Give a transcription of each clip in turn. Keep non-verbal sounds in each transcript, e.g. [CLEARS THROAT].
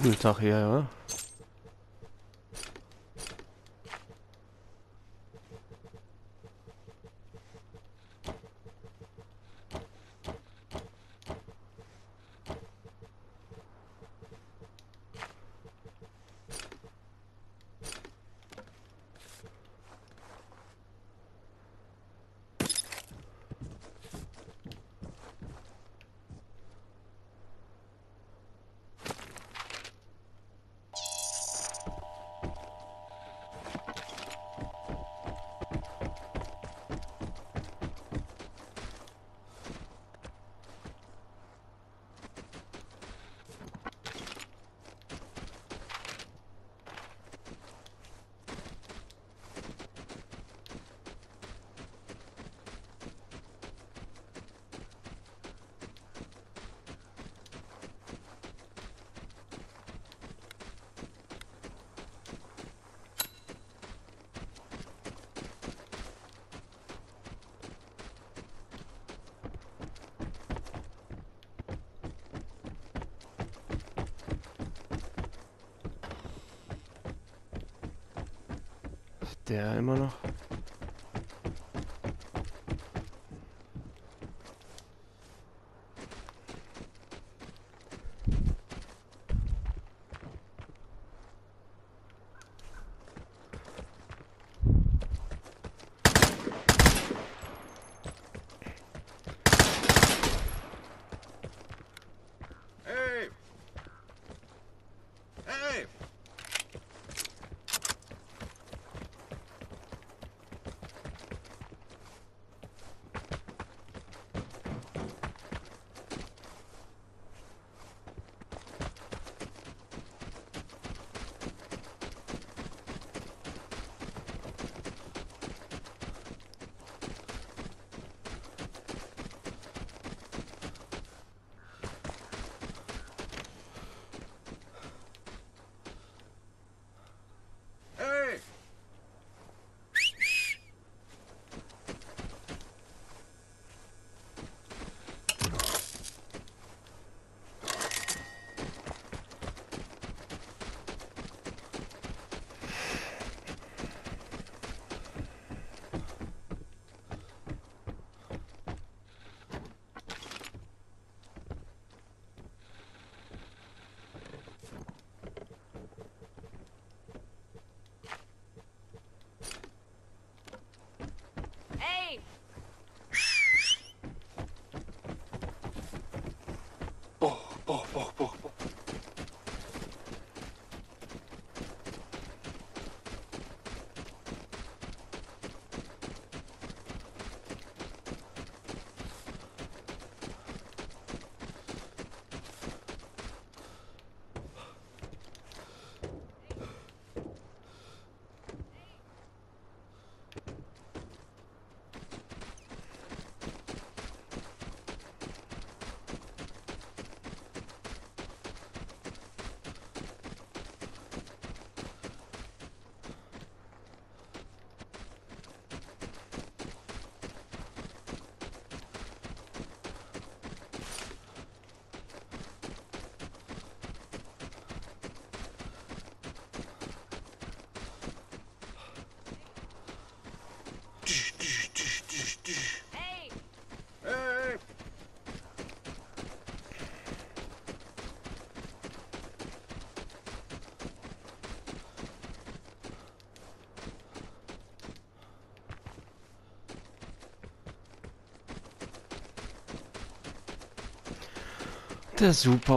Trüdeltag hier, ja? Der immer noch. Der Super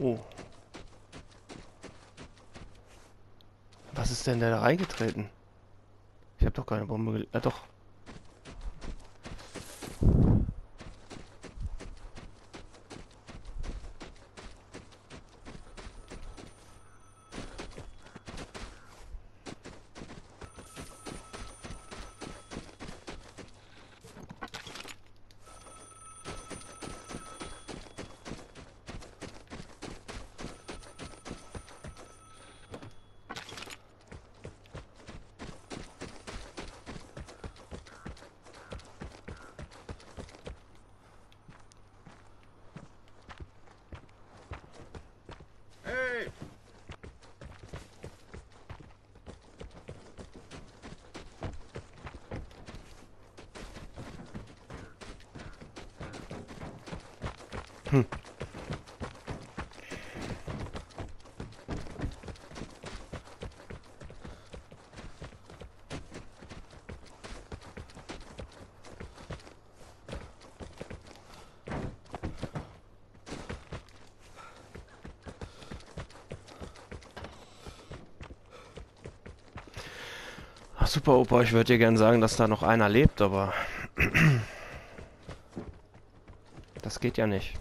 Oh. Was ist denn da reingetreten? Ich habe doch keine Bombe. Ja, doch. Ach, super, Opa, ich würde dir gern sagen, dass da noch einer lebt, aber... [CLEARS THROAT] das geht ja nicht.